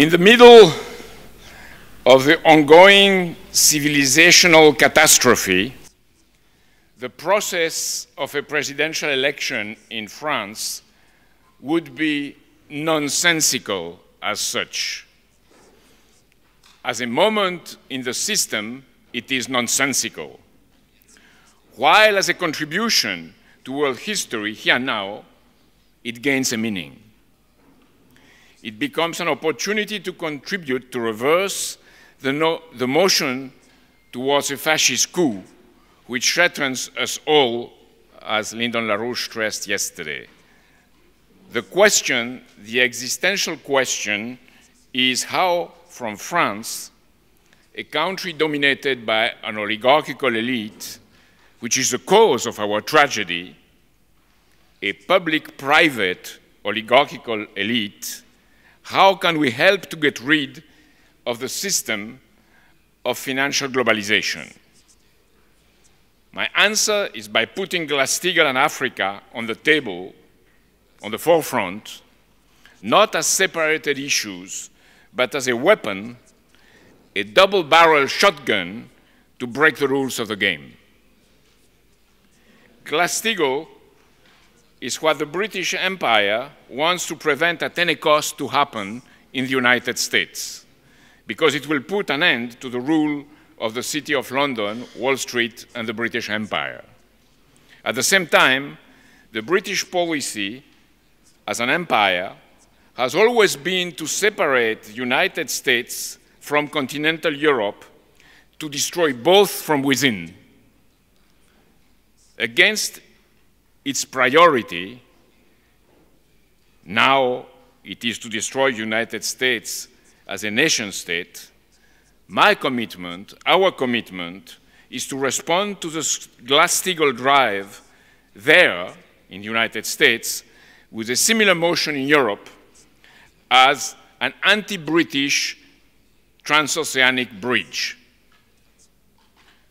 In the middle of the ongoing civilizational catastrophe, the process of a presidential election in France would be nonsensical as such. As a moment in the system, it is nonsensical. While as a contribution to world history here and now, it gains a meaning. It becomes an opportunity to contribute to reverse the, no, the motion towards a fascist coup, which threatens us all, as Lyndon LaRouche stressed yesterday. The question, the existential question, is how from France, a country dominated by an oligarchical elite, which is the cause of our tragedy, a public-private oligarchical elite, how can we help to get rid of the system of financial globalization? My answer is by putting Glass-Steagall and Africa on the table, on the forefront, not as separated issues, but as a weapon, a double-barrel shotgun to break the rules of the game. Glass-Steagall is what the British Empire wants to prevent at any cost to happen in the United States, because it will put an end to the rule of the City of London, Wall Street, and the British Empire. At the same time, the British policy as an empire has always been to separate the United States from continental Europe to destroy both from within. Against its priority now it is to destroy United States as a nation state. My commitment, our commitment, is to respond to the Glass-Steagall drive there in the United States with a similar motion in Europe as an anti-British transoceanic bridge.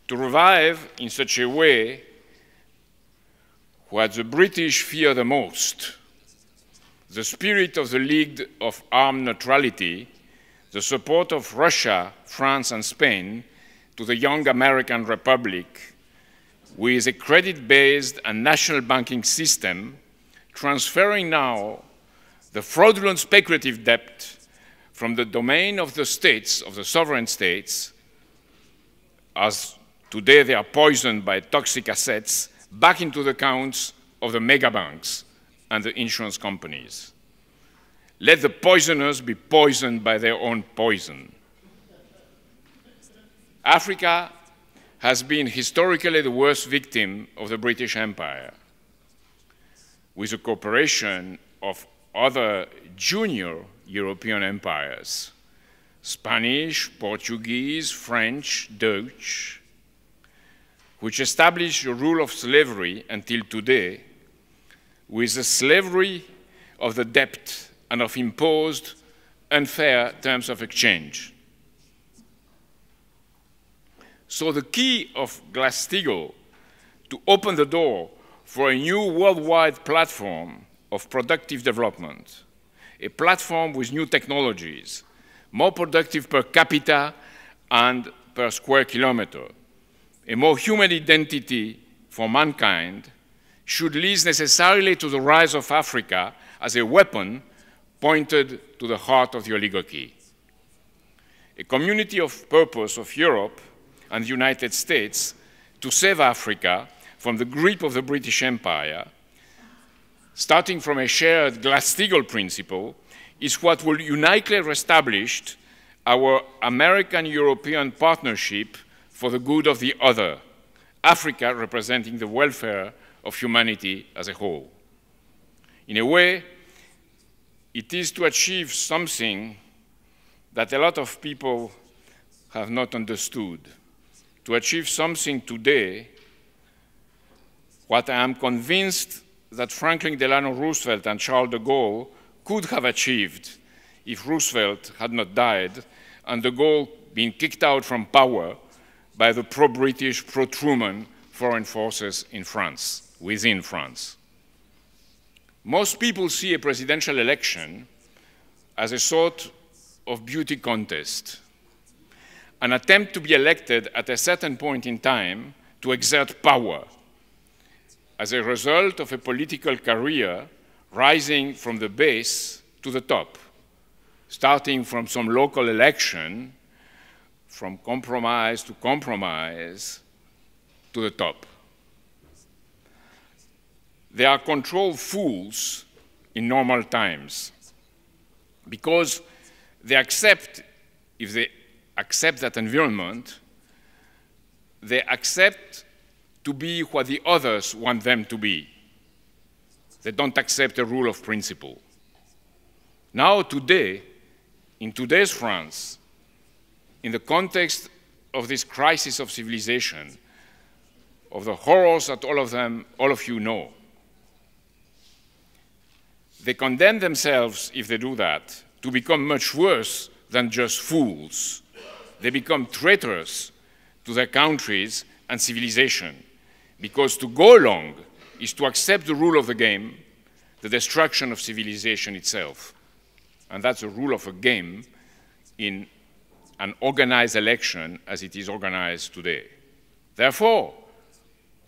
To revive in such a way what the British fear the most, the spirit of the League of Armed Neutrality, the support of Russia, France, and Spain to the young American Republic with a credit-based and national banking system, transferring now the fraudulent speculative debt from the domain of the states, of the sovereign states, as today they are poisoned by toxic assets, back into the accounts of the mega banks and the insurance companies. Let the poisoners be poisoned by their own poison. Africa has been historically the worst victim of the British Empire, with the cooperation of other junior European empires, Spanish, Portuguese, French, Dutch, which established the rule of slavery until today with the slavery of the debt and of imposed unfair terms of exchange. So the key of Glass-Steagall to open the door for a new worldwide platform of productive development, a platform with new technologies, more productive per capita and per square kilometer, a more human identity for mankind should lead necessarily to the rise of Africa as a weapon pointed to the heart of the oligarchy. A community of purpose of Europe and the United States to save Africa from the grip of the British Empire, starting from a shared Glass-Steagall principle, is what will uniquely reestablish our American-European partnership for the good of the other, Africa representing the welfare of humanity as a whole. In a way, it is to achieve something that a lot of people have not understood. To achieve something today, what I am convinced that Franklin Delano Roosevelt and Charles de Gaulle could have achieved if Roosevelt had not died and de Gaulle been kicked out from power by the pro-British, pro-Truman foreign forces in France, within France. Most people see a presidential election as a sort of beauty contest, an attempt to be elected at a certain point in time to exert power as a result of a political career rising from the base to the top, starting from some local election, from compromise to compromise, to the top. They are controlled fools in normal times because they accept, if they accept that environment, they accept to be what the others want them to be. They don't accept a rule of principle. Now, today, in today's France, in the context of this crisis of civilization, of the horrors that all of them, all of you know, they condemn themselves, if they do that, to become much worse than just fools. They become traitors to their countries and civilization. Because to go along is to accept the rule of the game, the destruction of civilization itself. And that's the rule of a game in an organized election as it is organized today. Therefore,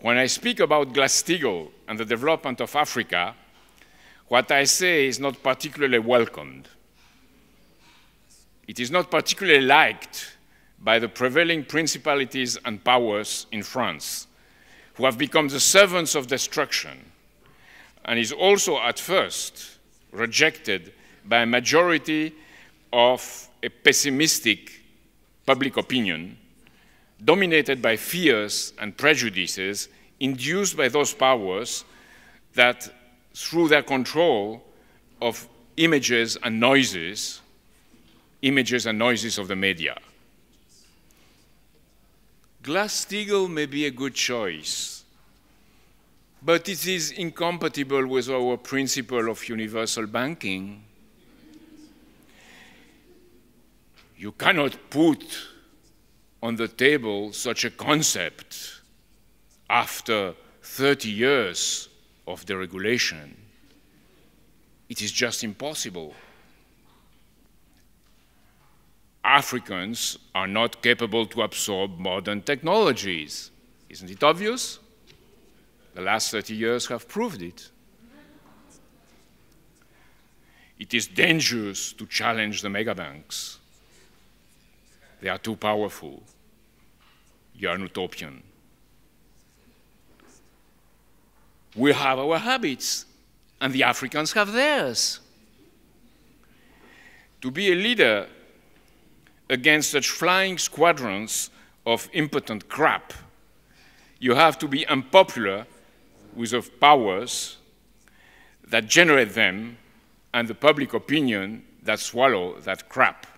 when I speak about Glass-Steagall and the development of Africa, what I say is not particularly welcomed. It is not particularly liked by the prevailing principalities and powers in France, who have become the servants of destruction, and is also at first rejected by a majority of a pessimistic public opinion dominated by fears and prejudices induced by those powers that through their control of images and noises, images and noises of the media. Glass-Steagall may be a good choice, but it is incompatible with our principle of universal banking. You cannot put on the table such a concept after 30 years of deregulation. It is just impossible. Africans are not capable to absorb modern technologies. Isn't it obvious? The last 30 years have proved it. It is dangerous to challenge the megabanks. They are too powerful. You are an utopian. We have our habits, and the Africans have theirs. To be a leader against such flying squadrons of impotent crap, you have to be unpopular with the powers that generate them and the public opinion that swallow that crap.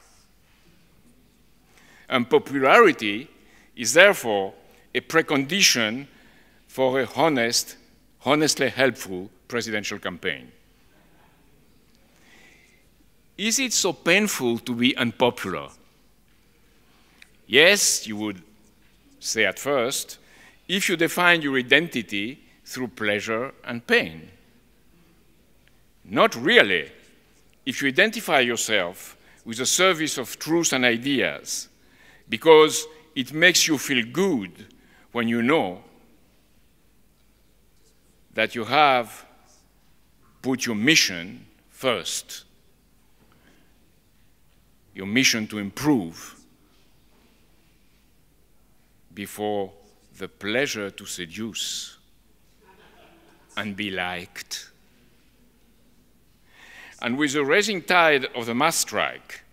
Unpopularity is therefore a precondition for a honest honestly helpful presidential campaign. Is it so painful to be unpopular? Yes, you would say at first, if you define your identity through pleasure and pain. Not really, if you identify yourself with the service of truth and ideas, because it makes you feel good when you know that you have put your mission first, your mission to improve before the pleasure to seduce and be liked. And with the rising tide of the mass strike,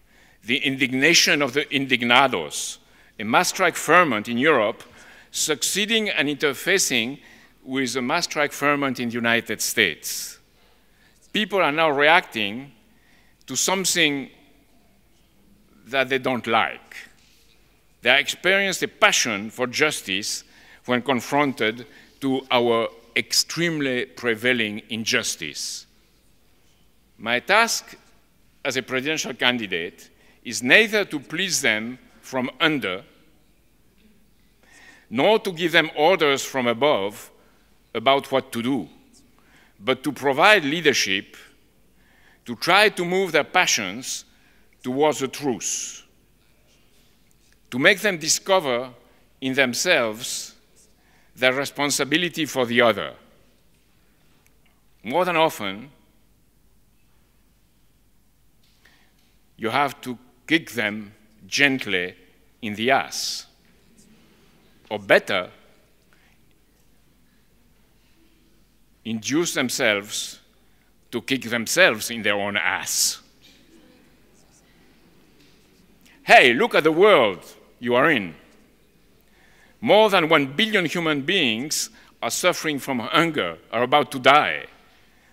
the indignation of the indignados, a mass strike ferment in Europe, succeeding and interfacing with the mass strike ferment in the United States. People are now reacting to something that they don't like. They experience a passion for justice when confronted to our extremely prevailing injustice. My task as a presidential candidate is neither to please them from under, nor to give them orders from above about what to do, but to provide leadership to try to move their passions towards the truth, to make them discover in themselves their responsibility for the other. More than often, you have to kick them gently in the ass. Or better, induce themselves to kick themselves in their own ass. Hey, look at the world you are in. More than one billion human beings are suffering from hunger, are about to die.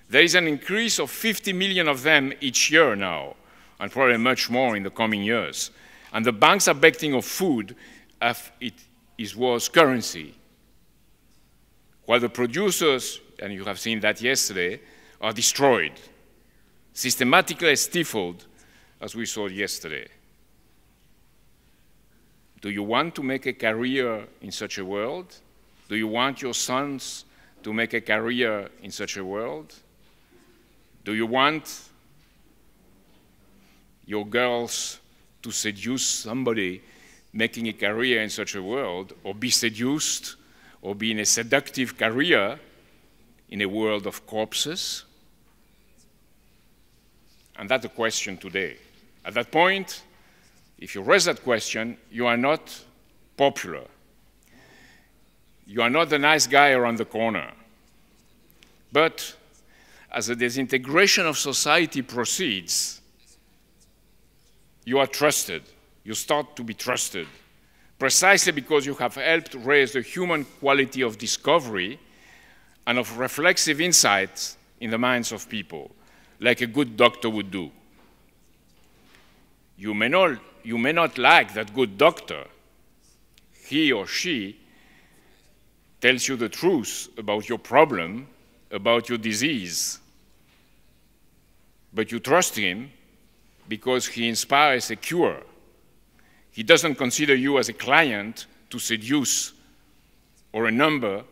There is an increase of 50 million of them each year now, and probably much more in the coming years. And the banks are betting of food as it is was currency. While the producers, and you have seen that yesterday, are destroyed, systematically stifled, as we saw yesterday. Do you want to make a career in such a world? Do you want your sons to make a career in such a world? Do you want your girls to seduce somebody making a career in such a world, or be seduced, or be in a seductive career in a world of corpses? And that's the question today. At that point, if you raise that question, you are not popular. You are not the nice guy around the corner. But as the disintegration of society proceeds, you are trusted. You start to be trusted. Precisely because you have helped raise the human quality of discovery and of reflexive insight in the minds of people, like a good doctor would do. You may not you may not like that good doctor. He or she tells you the truth about your problem, about your disease. But you trust him because he inspires a cure. He doesn't consider you as a client to seduce or a number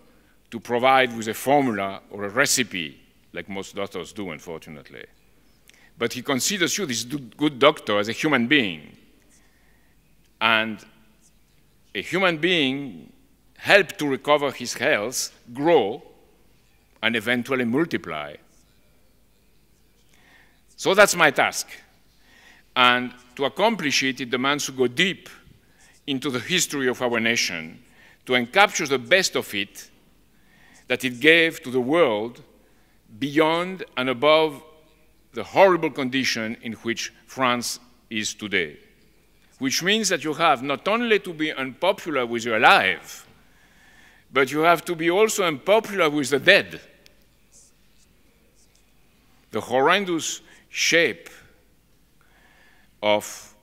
to provide with a formula or a recipe, like most doctors do, unfortunately. But he considers you, this good doctor, as a human being and a human being help to recover his health, grow, and eventually multiply. So that's my task. And to accomplish it, it demands to go deep into the history of our nation, to encapture the best of it that it gave to the world beyond and above the horrible condition in which France is today which means that you have not only to be unpopular with your alive, but you have to be also unpopular with the dead. The horrendous shape of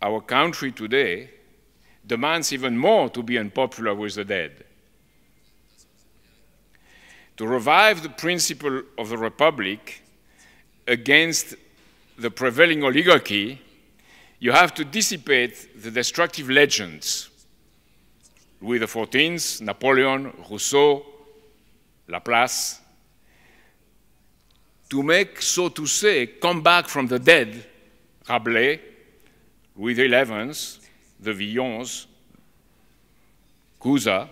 our country today demands even more to be unpopular with the dead. To revive the principle of the Republic against the prevailing oligarchy you have to dissipate the destructive legends. Louis XIV, Napoleon, Rousseau, Laplace, to make, so to say, come back from the dead, Rabelais, Louis XI, the Villons, Cusa,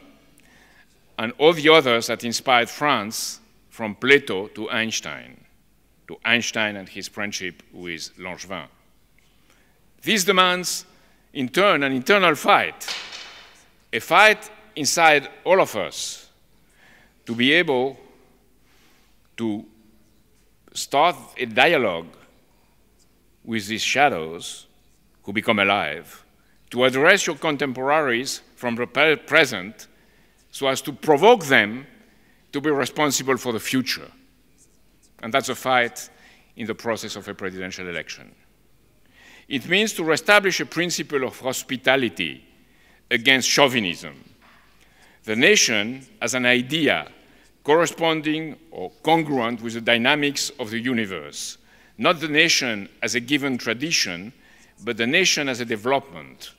and all the others that inspired France from Plato to Einstein, to Einstein and his friendship with Langevin. This demands, in turn, an internal fight, a fight inside all of us to be able to start a dialogue with these shadows who become alive, to address your contemporaries from the present so as to provoke them to be responsible for the future. And that's a fight in the process of a presidential election. It means to establish a principle of hospitality against chauvinism. The nation as an idea corresponding or congruent with the dynamics of the universe, not the nation as a given tradition, but the nation as a development,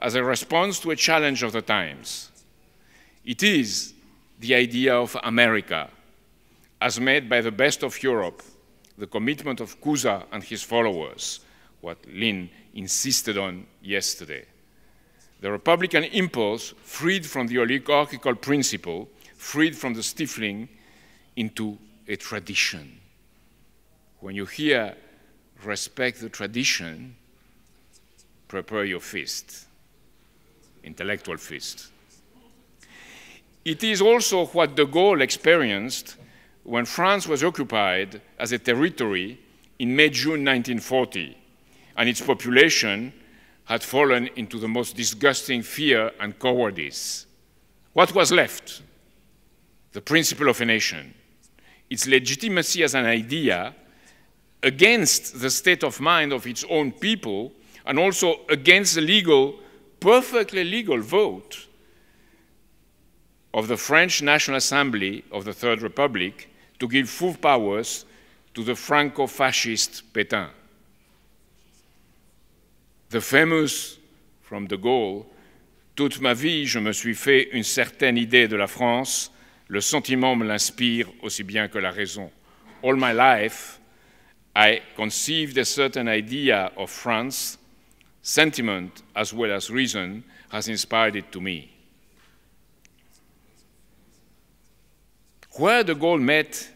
as a response to a challenge of the times. It is the idea of America, as made by the best of Europe, the commitment of Cusa and his followers, what Lynn insisted on yesterday. The Republican impulse, freed from the oligarchical principle, freed from the stifling into a tradition. When you hear respect the tradition, prepare your fist, intellectual fist. It is also what de Gaulle experienced when France was occupied as a territory in May June 1940, and its population had fallen into the most disgusting fear and cowardice. What was left? The principle of a nation, its legitimacy as an idea against the state of mind of its own people, and also against the legal, perfectly legal vote of the French National Assembly of the Third Republic to give full powers to the Franco fascist Pétain. The famous from De Gaulle, toute ma vie, je me suis fait une certaine idée de la France, le sentiment me l'inspire aussi bien que la raison. All my life, I conceived a certain idea of France, sentiment as well as reason has inspired it to me. Where de Gaulle met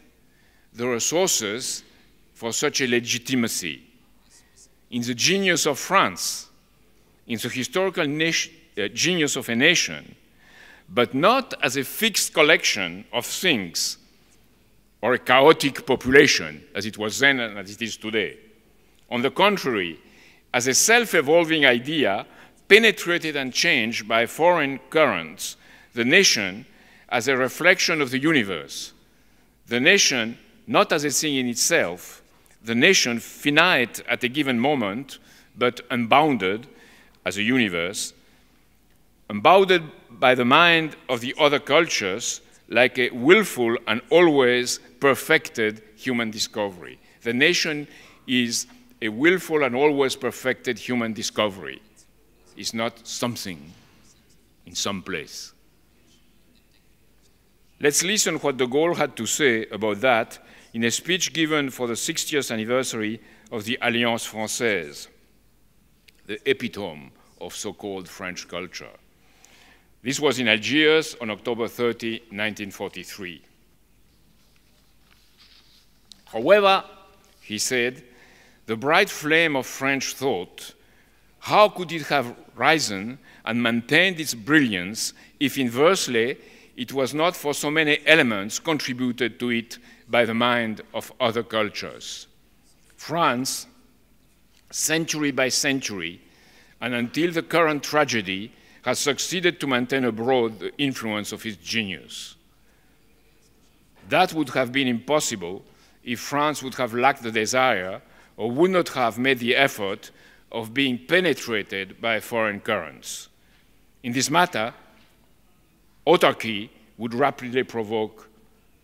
the resources for such a legitimacy? In the genius of France, in the historical uh, genius of a nation, but not as a fixed collection of things or a chaotic population, as it was then and as it is today. On the contrary, as a self evolving idea penetrated and changed by foreign currents, the nation as a reflection of the universe. The nation, not as a thing in itself, the nation finite at a given moment, but unbounded as a universe, unbounded by the mind of the other cultures, like a willful and always perfected human discovery. The nation is a willful and always perfected human discovery. It's not something in some place. Let's listen what de Gaulle had to say about that in a speech given for the 60th anniversary of the Alliance Française, the epitome of so-called French culture. This was in Algiers on October 30, 1943. However, he said, the bright flame of French thought, how could it have risen and maintained its brilliance if inversely it was not for so many elements contributed to it by the mind of other cultures. France, century by century, and until the current tragedy, has succeeded to maintain abroad the influence of his genius. That would have been impossible if France would have lacked the desire or would not have made the effort of being penetrated by foreign currents. In this matter, autarky would rapidly provoke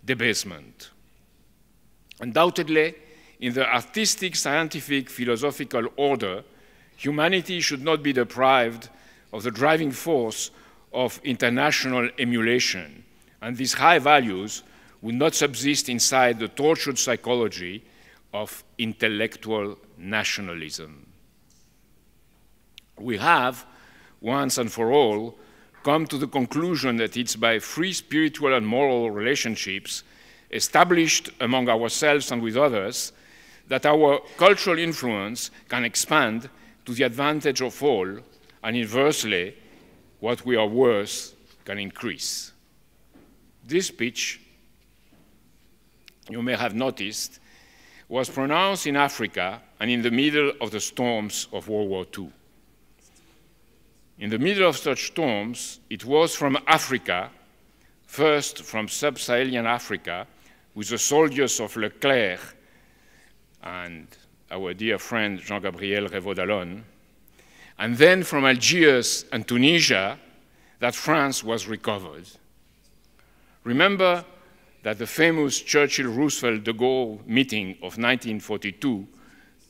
debasement. Undoubtedly, in the artistic, scientific, philosophical order, humanity should not be deprived of the driving force of international emulation, and these high values would not subsist inside the tortured psychology of intellectual nationalism. We have, once and for all, come to the conclusion that it's by free spiritual and moral relationships established among ourselves and with others that our cultural influence can expand to the advantage of all, and inversely, what we are worth can increase. This speech, you may have noticed, was pronounced in Africa and in the middle of the storms of World War II. In the middle of such storms, it was from Africa, first from sub Saharan Africa, with the soldiers of Leclerc and our dear friend Jean Gabriel Revault d'Allonnes, and then from Algiers and Tunisia, that France was recovered. Remember that the famous Churchill Roosevelt de Gaulle meeting of 1942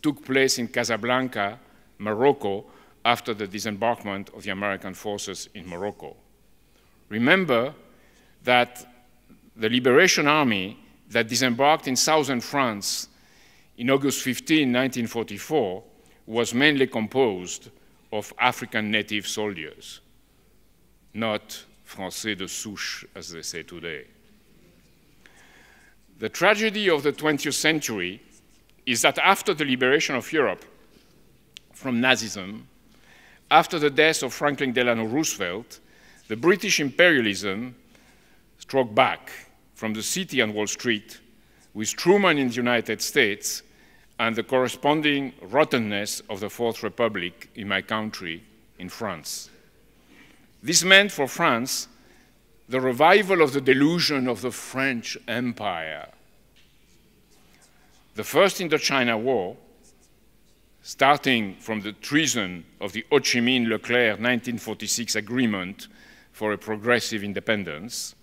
took place in Casablanca, Morocco, after the disembarkment of the American forces in Morocco. Remember that the Liberation Army that disembarked in southern France in August 15, 1944, was mainly composed of African native soldiers, not Français de souche, as they say today. The tragedy of the 20th century is that after the liberation of Europe from Nazism, after the death of Franklin Delano Roosevelt, the British imperialism struck back from the city and Wall Street with Truman in the United States and the corresponding rottenness of the Fourth Republic in my country, in France. This meant for France the revival of the delusion of the French Empire. The First Indochina War, starting from the treason of the Ho Chi Minh-Leclerc 1946 agreement for a progressive independence,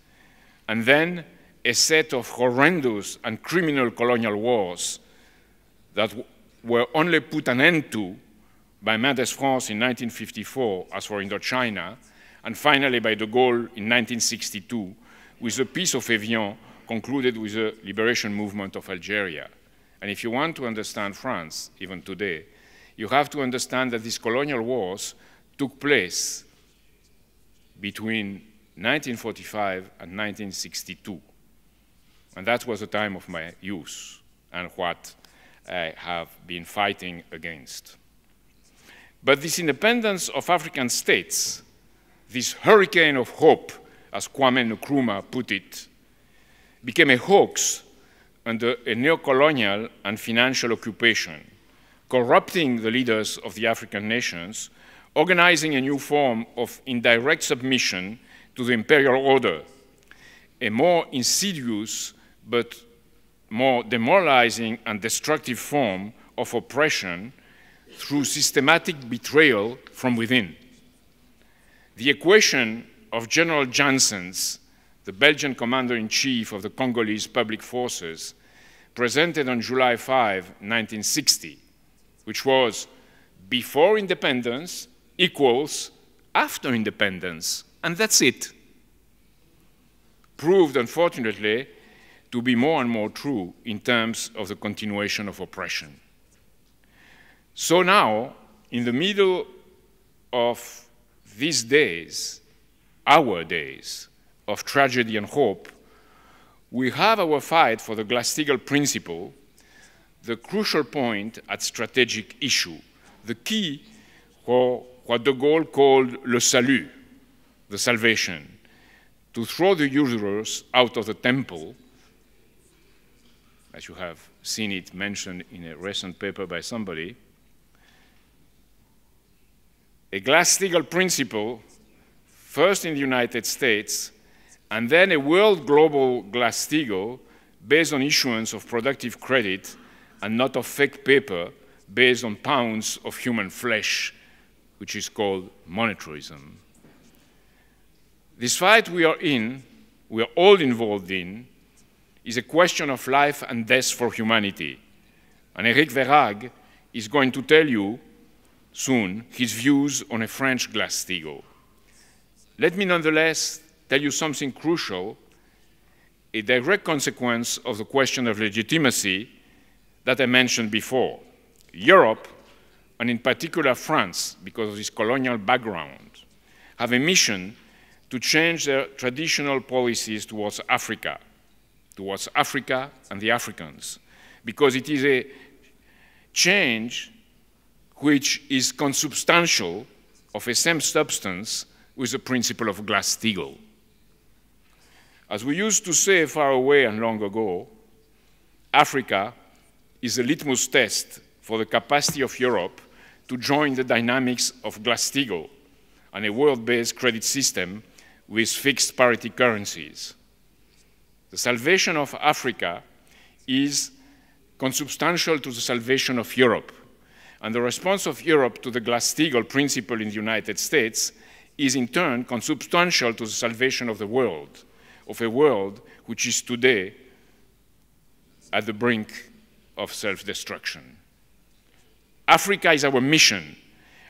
and then a set of horrendous and criminal colonial wars that were only put an end to by Mendes France in 1954 as for Indochina, and finally by de Gaulle in 1962 with the Peace of Evian concluded with the liberation movement of Algeria. And if you want to understand France, even today, you have to understand that these colonial wars took place between 1945 and 1962. And that was the time of my youth and what Uh, have been fighting against. But this independence of African states, this hurricane of hope, as Kwame Nkrumah put it, became a hoax under a neo-colonial and financial occupation, corrupting the leaders of the African nations, organizing a new form of indirect submission to the imperial order, a more insidious but more demoralizing and destructive form of oppression through systematic betrayal from within. The equation of General Janssens, the Belgian commander-in-chief of the Congolese public forces, presented on July 5, 1960, which was before independence equals after independence, and that's it. Proved, unfortunately, to be more and more true in terms of the continuation of oppression. So now, in the middle of these days, our days of tragedy and hope, we have our fight for the Glass-Steagall principle, the crucial point at strategic issue, the key for what de Gaulle called le salut, the salvation, to throw the usurers out of the temple as you have seen it mentioned in a recent paper by somebody, a Glass-Steagall principle, first in the United States, and then a world global Glass-Steagall based on issuance of productive credit and not of fake paper based on pounds of human flesh, which is called monetarism. This fight we are in, we are all involved in, is a question of life and death for humanity. And Eric Verhaeghe is going to tell you soon his views on a French Glass-Steagall. Let me nonetheless tell you something crucial, a direct consequence of the question of legitimacy that I mentioned before. Europe, and in particular France, because of its colonial background, have a mission to change their traditional policies towards Africa towards Africa and the Africans, because it is a change which is consubstantial of a same substance with the principle of Glass-Steagall. As we used to say far away and long ago, Africa is a litmus test for the capacity of Europe to join the dynamics of Glass-Steagall and a world-based credit system with fixed parity currencies. The salvation of Africa is consubstantial to the salvation of Europe. And the response of Europe to the Glass-Steagall principle in the United States is in turn consubstantial to the salvation of the world, of a world which is today at the brink of self-destruction. Africa is our mission,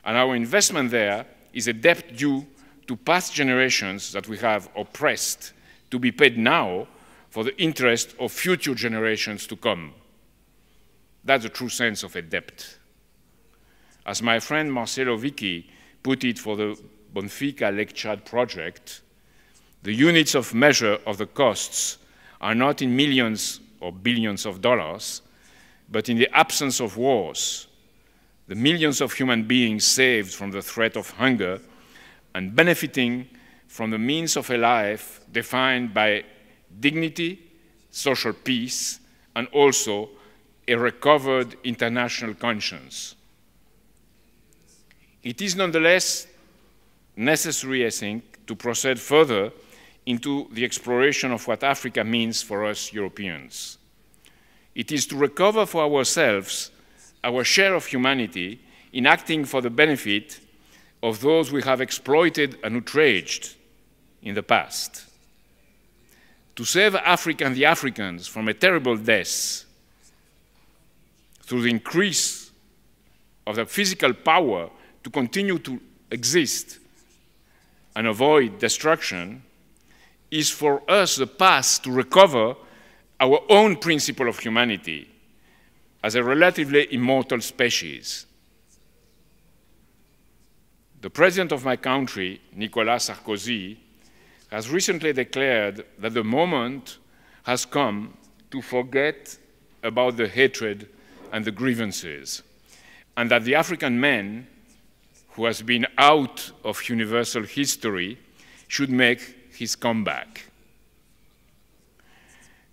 and our investment there is a debt due to past generations that we have oppressed to be paid now for the interest of future generations to come. That's the true sense of a debt. as my friend Marcello Vichi put it for the Bonifica Lake Chad project, the units of measure of the costs are not in millions or billions of dollars, but in the absence of wars, the millions of human beings saved from the threat of hunger and benefiting from the means of a life defined by dignity, social peace, and also a recovered international conscience. It is nonetheless necessary, I think, to proceed further into the exploration of what Africa means for us Europeans. It is to recover for ourselves our share of humanity in acting for the benefit of those we have exploited and outraged in the past. To save Africa and the Africans from a terrible death through the increase of their physical power to continue to exist and avoid destruction is for us the path to recover our own principle of humanity as a relatively immortal species. The president of my country, Nicolas Sarkozy, has recently declared that the moment has come to forget about the hatred and the grievances, and that the African man who has been out of universal history should make his comeback.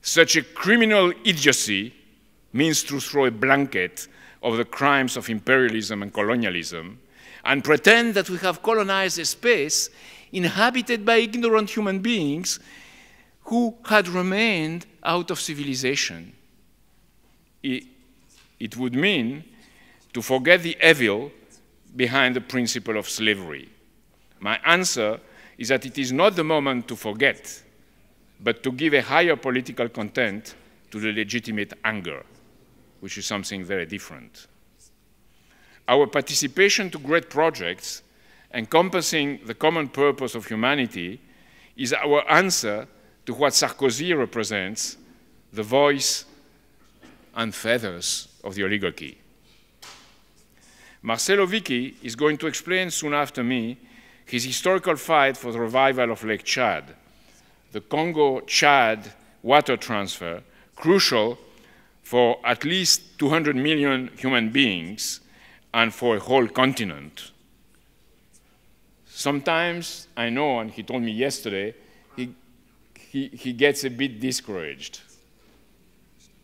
Such a criminal idiocy means to throw a blanket over the crimes of imperialism and colonialism and pretend that we have colonized a space inhabited by ignorant human beings who had remained out of civilization. It, it would mean to forget the evil behind the principle of slavery. My answer is that it is not the moment to forget, but to give a higher political content to the legitimate anger, which is something very different. Our participation to great projects encompassing the common purpose of humanity is our answer to what Sarkozy represents, the voice and feathers of the oligarchy. Marcello Vichi is going to explain soon after me his historical fight for the revival of Lake Chad, the Congo-Chad water transfer, crucial for at least 200 million human beings and for a whole continent. Sometimes, I know, and he told me yesterday, he, he, he gets a bit discouraged.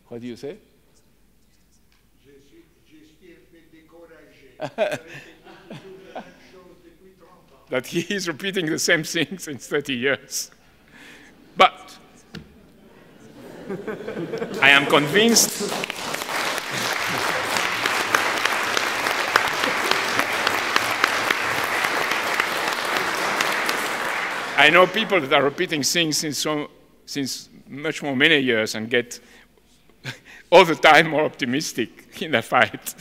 What do you say? that he is repeating the same thing since 30 years. But I am convinced I know people that are repeating things since, so, since much more many years and get all the time more optimistic in the fight.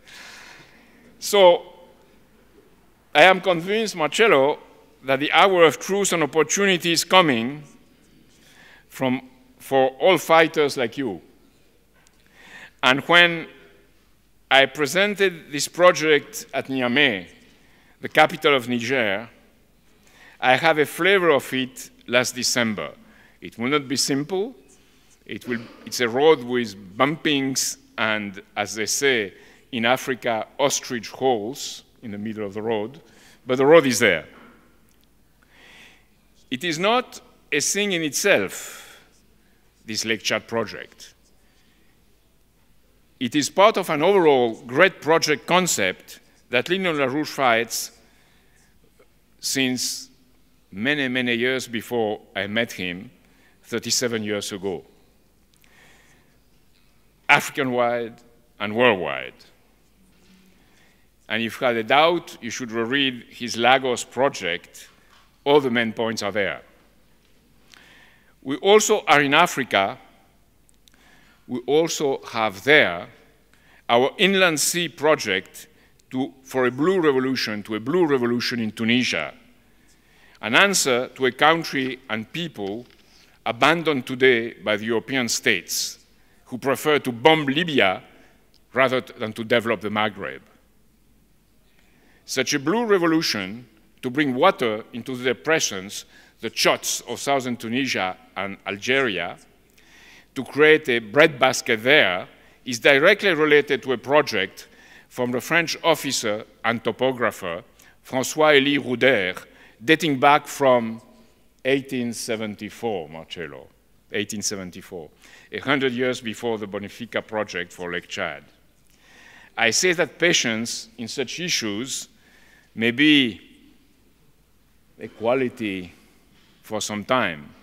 so I am convinced, Marcello, that the hour of truth and opportunity is coming from, for all fighters like you. And when I presented this project at Niamey, the capital of Niger, I have a flavor of it last December. It will not be simple. It will, it's a road with bumpings and, as they say in Africa, ostrich holes in the middle of the road, but the road is there. It is not a thing in itself, this Lake Chad project. It is part of an overall great project concept that Lyndon LaRouche fights since many, many years before I met him, 37 years ago. African-wide and worldwide. And if you had a doubt, you should reread his Lagos project. All the main points are there. We also are in Africa. We also have there our Inland Sea project to, for a blue revolution, to a blue revolution in Tunisia, an answer to a country and people abandoned today by the European states who prefer to bomb Libya rather than to develop the Maghreb. Such a blue revolution to bring water into the depressions, the Chotts of southern Tunisia and Algeria, to create a breadbasket there, is directly related to a project from the French officer and topographer François-Élie Roudaire, dating back from 1874, Marcello, 1874, a hundred years before the Bonifica project for Lake Chad. I say that patience in such issues may be a quality for some time,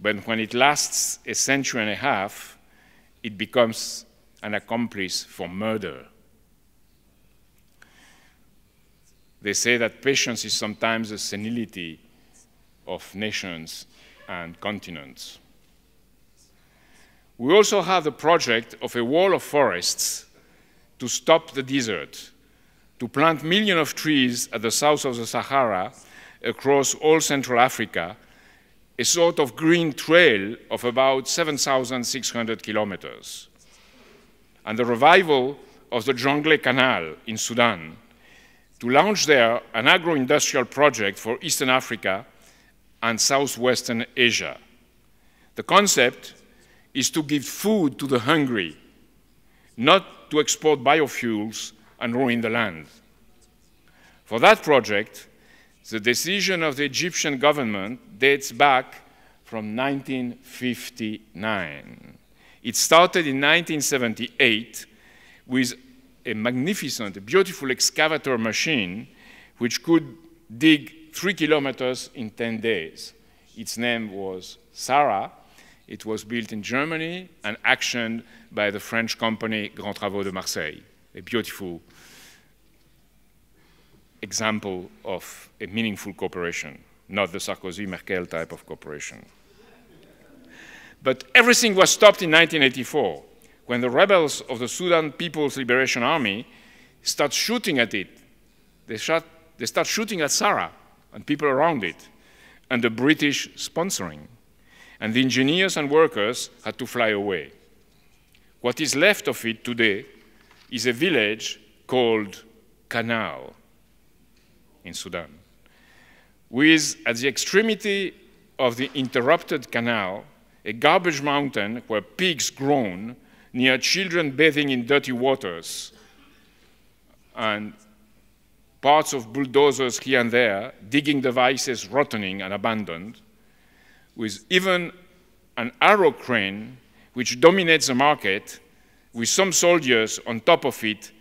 but when it lasts a century and a half, it becomes an accomplice for murder. They say that patience is sometimes a senility of nations and continents. We also have the project of a wall of forests to stop the desert, to plant millions of trees at the south of the Sahara across all Central Africa, a sort of green trail of about 7,600 kilometers. And the revival of the Jonglei Canal in Sudan to launch there an agro-industrial project for Eastern Africa and Southwestern Asia. The concept is to give food to the hungry, not to export biofuels and ruin the land. For that project, the decision of the Egyptian government dates back from 1959. It started in 1978 with a magnificent, beautiful excavator machine which could dig three kilometers in 10 days. Its name was Sarah. It was built in Germany and actioned by the French company Grands Travaux de Marseille, a beautiful example of a meaningful cooperation, not the Sarkozy-Merkel type of cooperation. But everything was stopped in 1984 when the rebels of the Sudan People's Liberation Army start shooting at it. They, shot, they start shooting at Sarah and people around it, and the British sponsoring. And the engineers and workers had to fly away. What is left of it today is a village called Canal in Sudan, with at the extremity of the interrupted canal a garbage mountain where pigs groan near children bathing in dirty waters, and parts of bulldozers here and there, digging devices rotting and abandoned, with even an aero crane which dominates the market, with some soldiers on top of it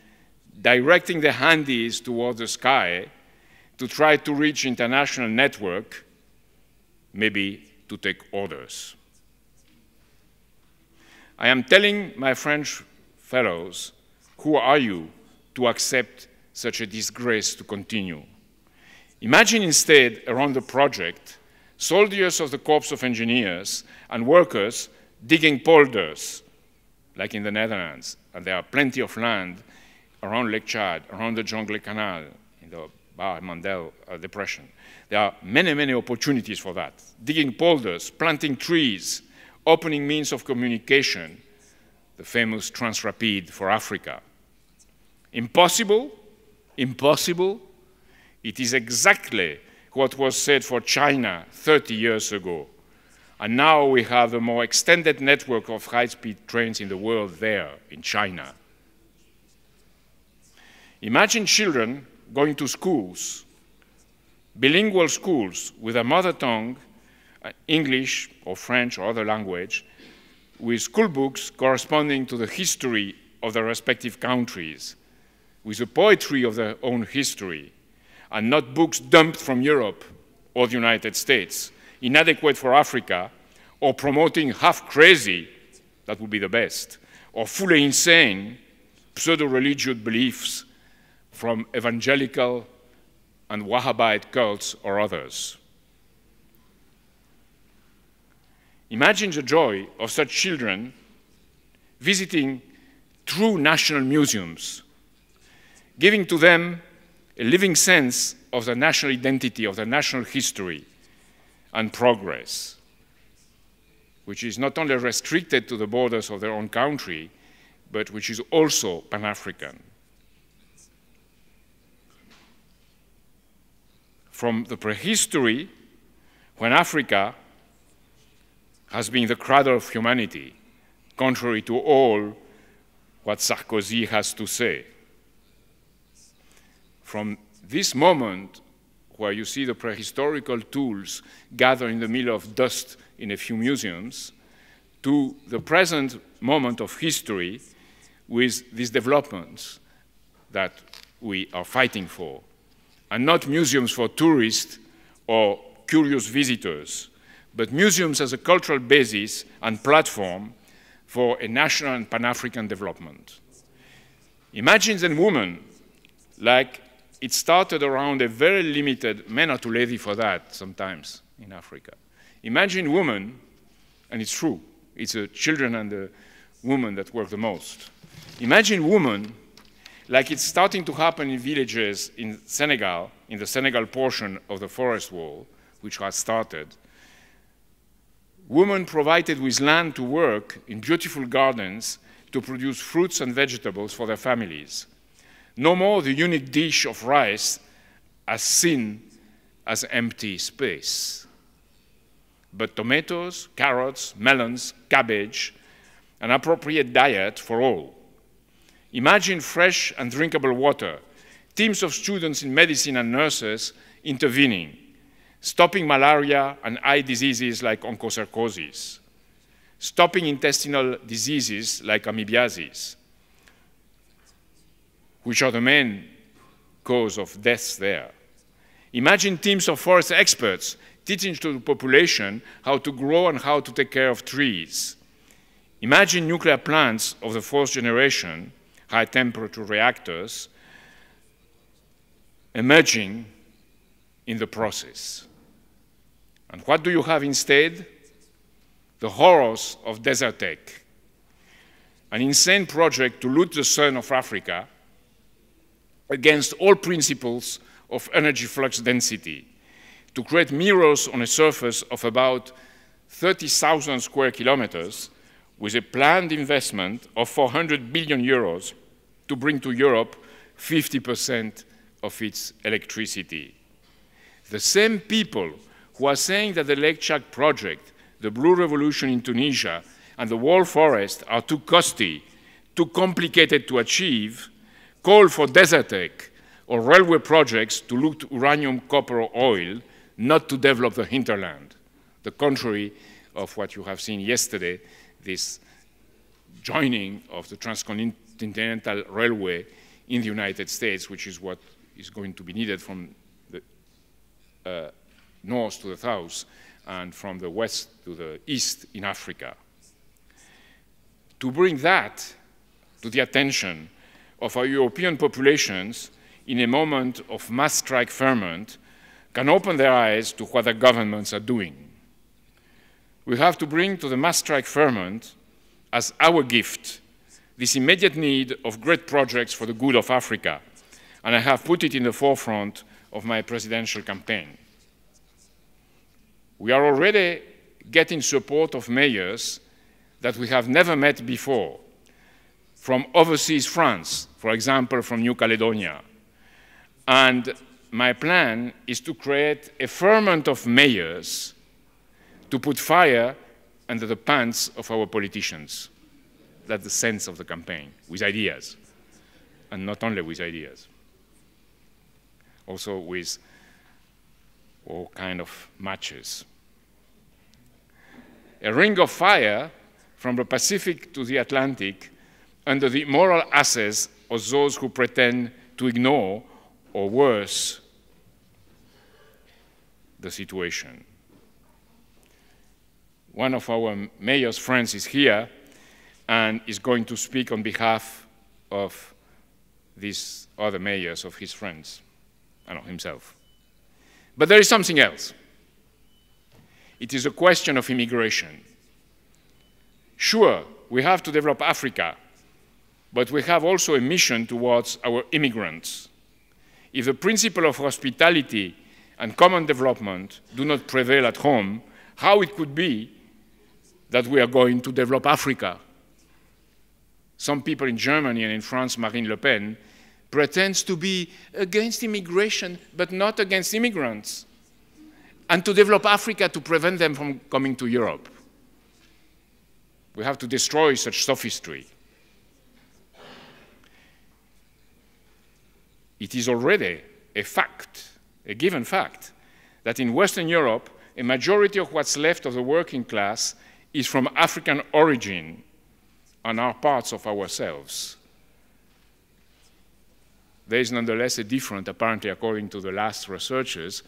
directing the handies towards the sky to try to reach international network, maybe to take orders. I am telling my French fellows, who are you to accept such a disgrace to continue? Imagine instead around the project soldiers of the Corps of Engineers and workers digging polders, like in the Netherlands, and there are plenty of land around Lake Chad, around the Jonglei Canal, in the Bahr Mandel uh, Depression. There are many, many opportunities for that. Digging polders, planting trees, opening means of communication, the famous Transrapid for Africa. Impossible? Impossible? It is exactly what was said for China 30 years ago. And now we have a more extended network of high-speed trains in the world there, in China. Imagine children going to schools, bilingual schools with a mother tongue Uh, English or French or other language with school books corresponding to the history of their respective countries, with the poetry of their own history, and not books dumped from Europe or the United States, inadequate for Africa, or promoting half crazy, that would be the best, or fully insane pseudo religious beliefs from evangelical and Wahhabite cults or others. Imagine the joy of such children visiting true national museums, giving to them a living sense of the national identity, of the national history and progress, which is not only restricted to the borders of their own country, but which is also Pan African. from the prehistory, when Africa has been the cradle of humanity, contrary to all what Sarkozy has to say. From this moment, where you see the prehistorical tools gathered in the middle of dust in a few museums, to the present moment of history with these developments that we are fighting for, and not museums for tourists or curious visitors, but museums as a cultural basis and platform for a national and Pan-African development. Imagine then women, like it started around a very limited, men are too lazy for that sometimes in Africa. Imagine women, and it's true, it's the children and the women that work the most. Imagine women, like it's starting to happen in villages in Senegal, in the Senegal portion of the forest wall, which has started. Women provided with land to work in beautiful gardens to produce fruits and vegetables for their families. No more the unique dish of rice as seen as empty space but tomatoes, carrots, melons, cabbage, an appropriate diet for all. Imagine fresh and drinkable water, teams of students in medicine and nurses intervening, stopping malaria and eye diseases like onchocercosis, stopping intestinal diseases like amoebiasis, which are the main cause of deaths there. Imagine teams of forest experts teaching to the population how to grow and how to take care of trees. Imagine nuclear plants of the fourth generation, high temperature reactors, emerging in the process. And what do you have instead? The horrors of Desertec, an insane project to loot the sun of Africa against all principles of energy flux density to create mirrors on a surface of about 30,000 square kilometers with a planned investment of 400 billion euros to bring to Europe 50% of its electricity. The same people who are saying that the Lake Chad project, the Blue Revolution in Tunisia, and the wall forest are too costly, too complicated to achieve, call for Desertec or railway projects to look to uranium, copper, or oil not to develop the hinterland, the contrary of what you have seen yesterday, this joining of the transcontinental railway in the United States, which is what is going to be needed from the uh, north to the south and from the west to the east in Africa. To bring that to the attention of our European populations in a moment of mass strike ferment can open their eyes to what the governments are doing. We have to bring to the mass strike ferment as our gift this immediate need of great projects for the good of Africa, and I have put it in the forefront of my presidential campaign. We are already getting support of mayors that we have never met before, from overseas France, for example, from New Caledonia, and my plan is to create a ferment of mayors to put fire under the pants of our politicians. That's the sense of the campaign, with ideas, and not only with ideas, also with all kind of matches. A ring of fire from the Pacific to the Atlantic under the moral asses of those who pretend to ignore or worse, the situation. One of our mayor's friends is here and is going to speak on behalf of these other mayors of his friends, I know, himself. But there is something else. It is a question of immigration. Sure, we have to develop Africa, but we have also a mission towards our immigrants. If the principle of hospitality and common development do not prevail at home, how it could be that we are going to develop Africa. Some people in Germany and in France, Marine Le Pen, pretends to be against immigration, but not against immigrants, and to develop Africa to prevent them from coming to Europe. We have to destroy such sophistry. It is already a fact, a given fact, that in Western Europe, a majority of what's left of the working class is from African origin and are parts of ourselves. There is nonetheless a difference, apparently, according to the last researchers,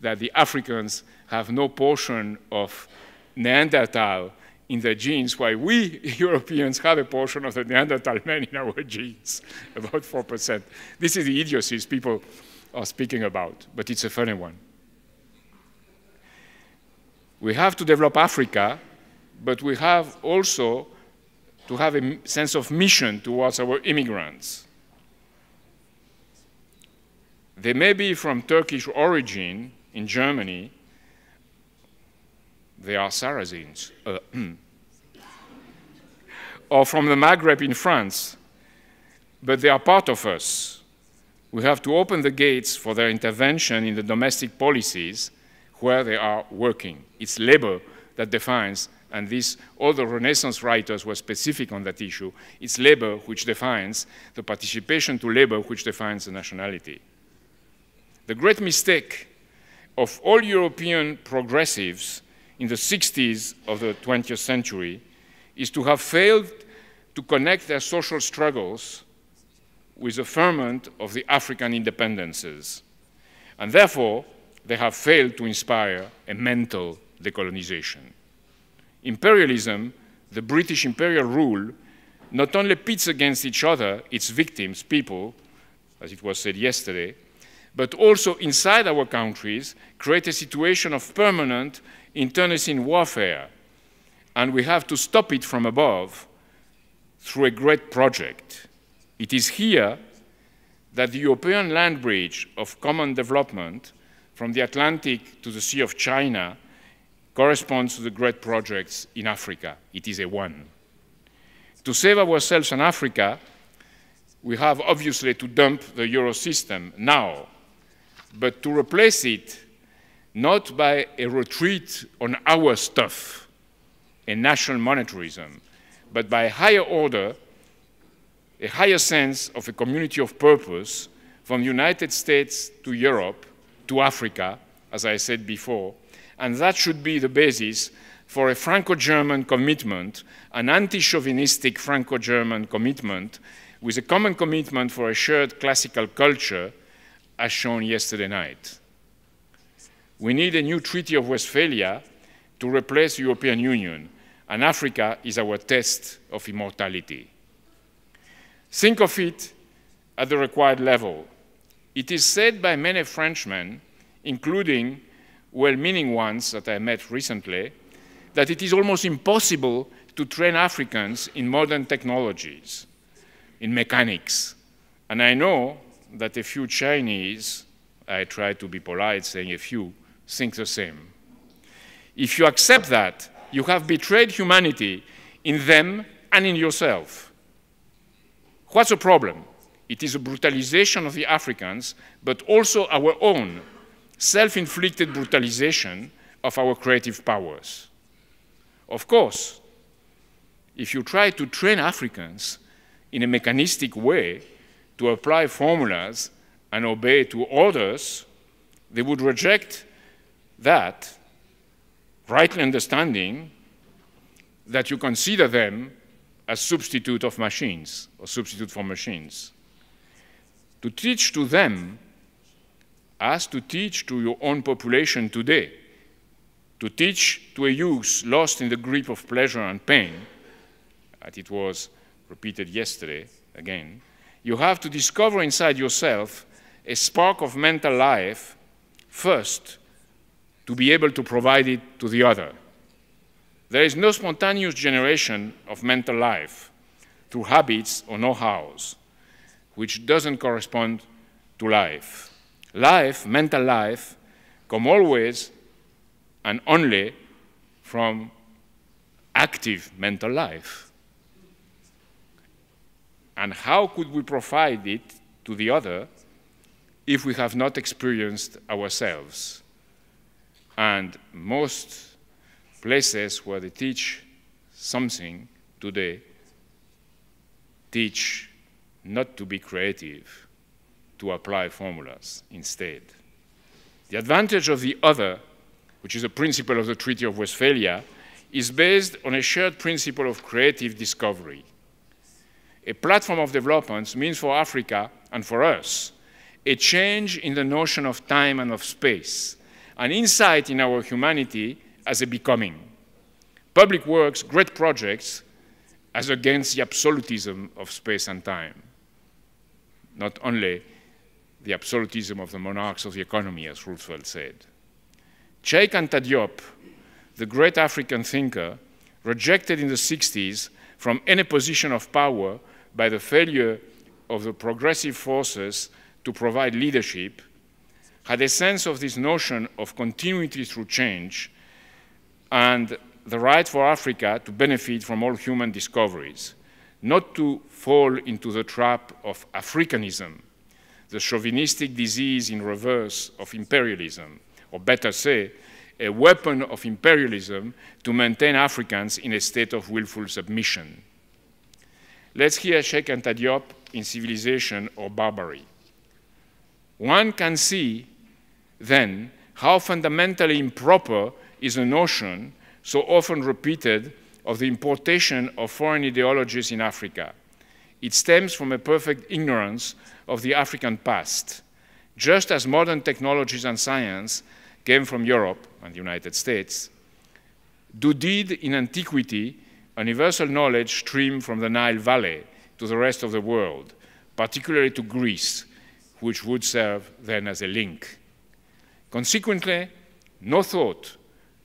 that the Africans have no portion of Neanderthal in their genes, while we Europeans have a portion of the Neanderthal man in our genes, about 4%. This is the idiocies people are speaking about, but it's a funny one. We have to develop Africa, but we have also to have a sense of mission towards our immigrants. They may be from Turkish origin in Germany, they are Saracens, uh, or from the Maghreb in France, but they are part of us. We have to open the gates for their intervention in the domestic policies where they are working. It's labor that defines, and this, all the Renaissance writers were specific on that issue, it's labor which defines the participation to labor which defines the nationality. The great mistake of all European progressives in the 60s of the 20th century is to have failed to connect their social struggles with the ferment of the African independences. And therefore, they have failed to inspire a mental decolonization. Imperialism, the British imperial rule, not only pits against each other its victims, people, as it was said yesterday, but also inside our countries create a situation of permanent internecine warfare. And we have to stop it from above through a great project. It is here that the European land bridge of common development from the Atlantic to the Sea of China corresponds to the great projects in Africa. It is a one. To save ourselves in Africa, we have obviously to dump the euro system now, but to replace it not by a retreat on our stuff, a national monetarism, but by a higher order, a higher sense of a community of purpose from the United States to Europe to Africa, as I said before, and that should be the basis for a Franco-German commitment, an anti-chauvinistic Franco-German commitment with a common commitment for a shared classical culture as shown yesterday night. We need a new Treaty of Westphalia to replace the European Union, and Africa is our test of immortality. Think of it at the required level. It is said by many Frenchmen, including well-meaning ones that I met recently, that it is almost impossible to train Africans in modern technologies, in mechanics. And I know that a few Chinese, I try to be polite saying a few, think the same. If you accept that, you have betrayed humanity in them and in yourself. What's the problem? It is a brutalization of the Africans, but also our own self-inflicted brutalization of our creative powers. Of course, if you try to train Africans in a mechanistic way to apply formulas and obey to orders, they would reject that, rightly understanding that you consider them as substitute of machines or substitute for machines. To teach to them as to teach to your own population today, to teach to a youth lost in the grip of pleasure and pain, as it was repeated yesterday again, you have to discover inside yourself a spark of mental life first to be able to provide it to the other. There is no spontaneous generation of mental life through habits or know-hows, which doesn't correspond to life. Life, mental life, come always and only from active mental life. And how could we provide it to the other if we have not experienced ourselves. And most places where they teach something today teach not to be creative, to apply formulas instead. The advantage of the other, which is a principle of the Treaty of Westphalia, is based on a shared principle of creative discovery. A platform of development means for Africa and for us a change in the notion of time and of space, an insight in our humanity as a becoming. Public works, great projects, as against the absolutism of space and time. Not only the absolutism of the monarchs of the economy, as Roosevelt said. Cheikh Anta Diop, the great African thinker, rejected in the 60s from any position of power by the failure of the progressive forces to provide leadership, had a sense of this notion of continuity through change and the right for Africa to benefit from all human discoveries, not to fall into the trap of Africanism, the chauvinistic disease in reverse of imperialism, or better say, a weapon of imperialism to maintain Africans in a state of willful submission. Let's hear Cheikh Anta Diop in Civilization or Barbary. One can see then how fundamentally improper is a notion so often repeated of the importation of foreign ideologies in Africa. It stems from a perfect ignorance of the African past, just as modern technologies and science came from Europe and the United States, do did in antiquity universal knowledge stream from the Nile Valley to the rest of the world, particularly to Greece, which would serve then as a link. Consequently, no thought,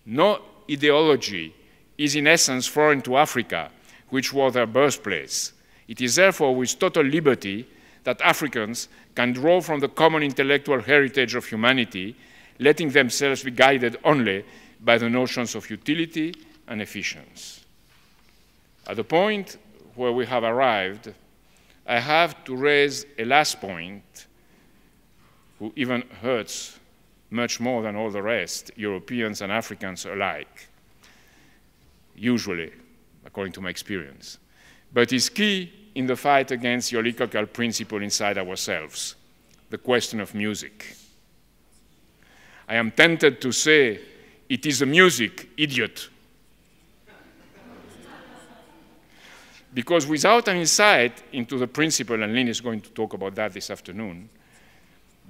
no ideology is in essence foreign to Africa, which was their birthplace. It is therefore with total liberty that Africans can draw from the common intellectual heritage of humanity, letting themselves be guided only by the notions of utility and efficiency. At the point where we have arrived, I have to raise a last point, who even hurts much more than all the rest, Europeans and Africans alike, usually, according to my experience. But is key in the fight against the oligarchical principle inside ourselves, the question of music. I am tempted to say, it is the music, idiot. because without an insight into the principle, and Lynn is going to talk about that this afternoon,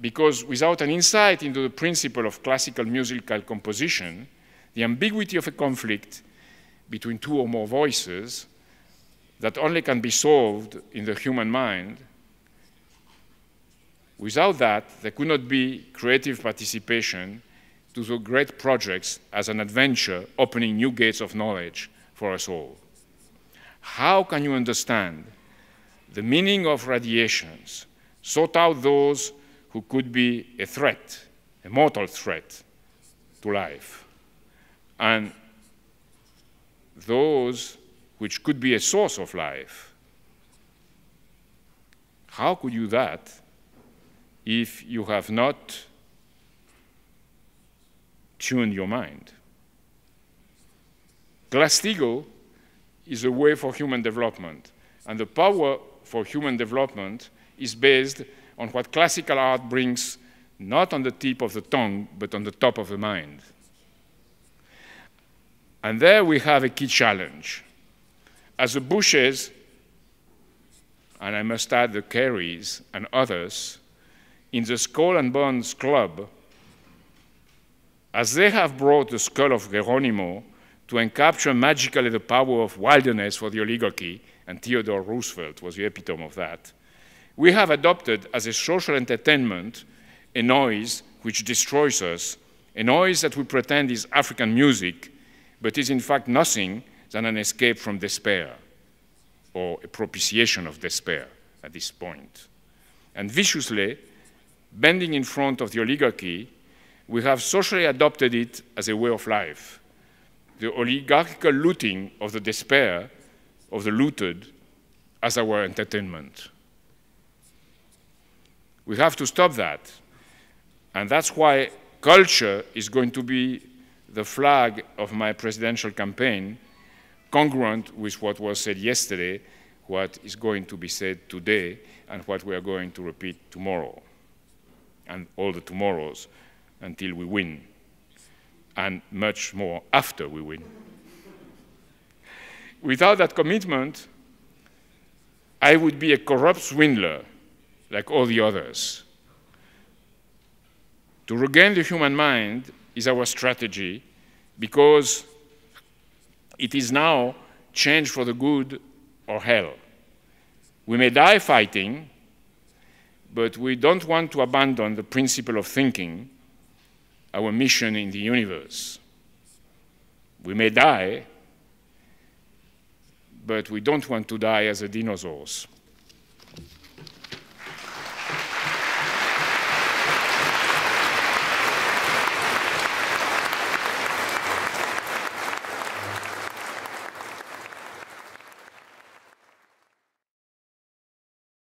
because without an insight into the principle of classical musical composition, the ambiguity of a conflict between two or more voices that only can be solved in the human mind, without that, there could not be creative participation to the great projects as an adventure opening new gates of knowledge for us all. How can you understand the meaning of radiations, sort out those who could be a threat, a mortal threat to life, and those which could be a source of life. How could you that if you have not tuned your mind? Glass-Steagall is a way for human development, and the power for human development is based on what classical art brings not on the tip of the tongue, but on the top of the mind. And there we have a key challenge. As the Bushes, and I must add the Kerrys and others, in the Skull and Bones Club, as they have brought the skull of Geronimo to encapture magically the power of wilderness for the oligarchy, and Theodore Roosevelt was the epitome of that, we have adopted as a social entertainment a noise which destroys us, a noise that we pretend is African music, but is in fact nothing than an escape from despair or a propitiation of despair at this point. And viciously, bending in front of the oligarchy, we have socially adopted it as a way of life. The oligarchical looting of the despair of the looted as our entertainment. We have to stop that. And that's why culture is going to be the flag of my presidential campaign, congruent with what was said yesterday, what is going to be said today, and what we are going to repeat tomorrow, and all the tomorrows until we win, and much more after we win. Without that commitment, I would be a corrupt swindler like all the others. To regain the human mind is our strategy because it is now change for the good or hell. We may die fighting, but we don't want to abandon the principle of thinking, our mission in the universe. We may die, but we don't want to die as a dinosaurs.